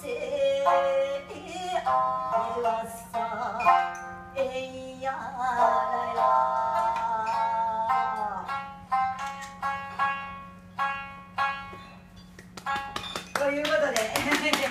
せということで